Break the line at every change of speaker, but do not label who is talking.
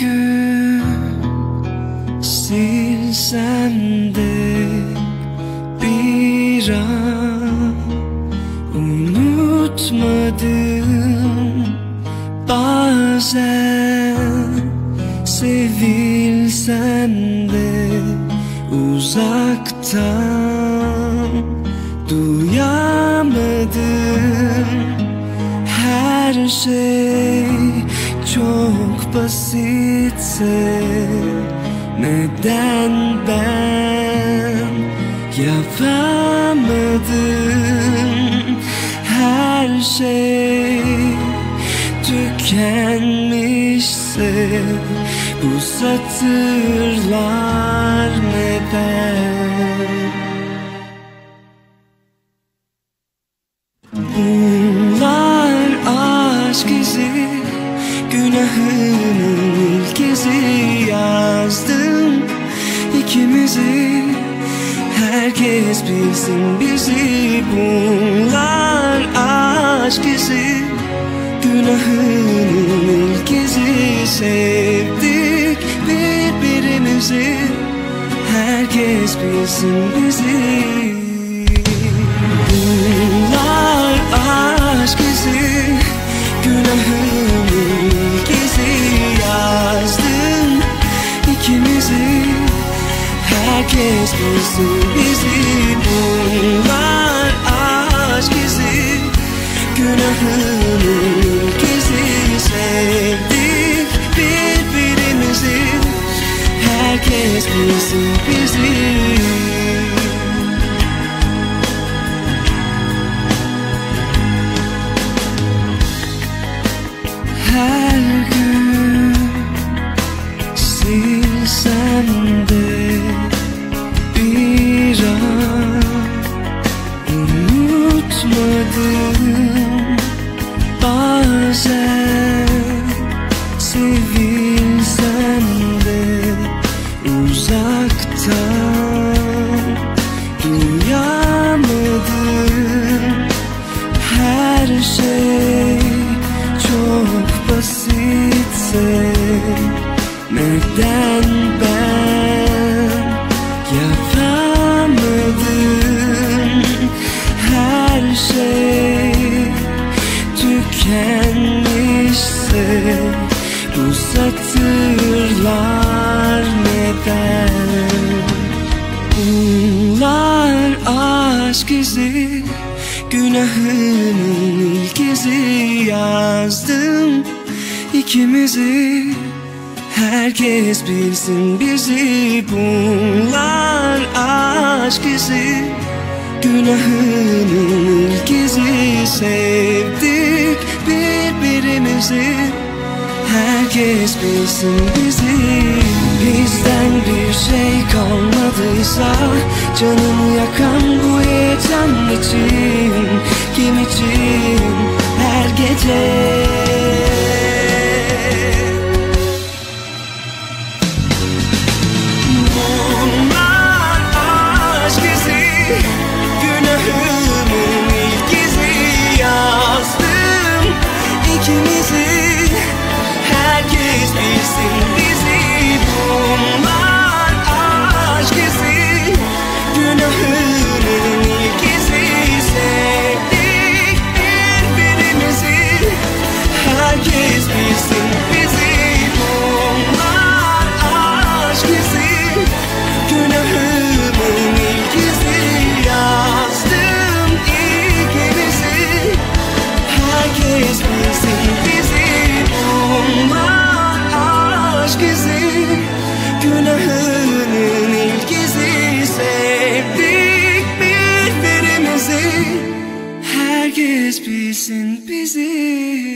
gün silsem de bir an Unutmadım. Bazen Sevilsen de uzaktan Duyamadım. Her şey çok basitse Neden ben yapamadım? Her şey tükenmişse Bu satırlar neden Günahının ilk izi yazdım. İkimizi Herkes bilsin bizi. Bunlar aşk izi. Günahının ilk izi. Sevdik birbirimizi. Herkes bilsin bizi ikimizi. Herkes bilsin bizi. Bunlar aşk izi. Günahın ilk izi Sevdik birbirimizi. Herkes bilsin bizi unutmadım bazen sevilsem de uzaktan duyamadım her şey çok basitse Neden ben izi Günahının ilk izi yazdım. İkimizi Herkes bilsin bizi Bunlar aşk izi. Günahının ilk izi Sevdik birbirimizi Herkes bilsin bizi. Bizden bir şey kalmadıysa Canımı yakan bu heyecan için. Kim için? Her gece aşk izi Günahının ilk izi. Sevdik birbirimizi Herkes bilsin bizi